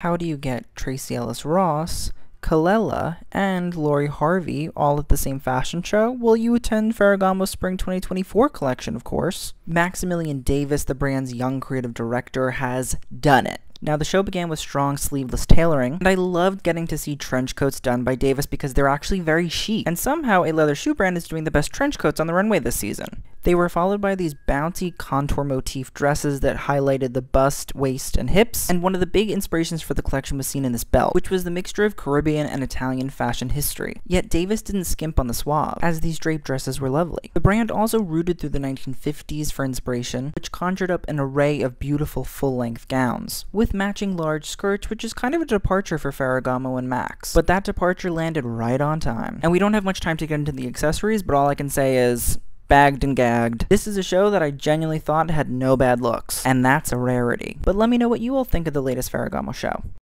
How do you get Tracee Ellis Ross, Kelela, and Lori Harvey all at the same fashion show? Well, you attend Ferragamo Spring 2024 collection, of course. Maximilian Davis, the brand's young creative director, has done it. Now, the show began with strong sleeveless tailoring, and I loved getting to see trench coats done by Davis because they're actually very chic, and somehow a leather shoe brand is doing the best trench coats on the runway this season. They were followed by these bouncy contour motif dresses that highlighted the bust, waist, and hips, and one of the big inspirations for the collection was seen in this belt, which was the mixture of Caribbean and Italian fashion history. Yet Davis didn't skimp on the suave, as these draped dresses were lovely. The brand also rooted through the 1950s for inspiration, which conjured up an array of beautiful full-length gowns, with matching large skirts, which is kind of a departure for Ferragamo and Max. But that departure landed right on time. And we don't have much time to get into the accessories, but all I can say is bagged and gagged. This is a show that I genuinely thought had no bad looks, and that's a rarity. But let me know what you all think of the latest Ferragamo show.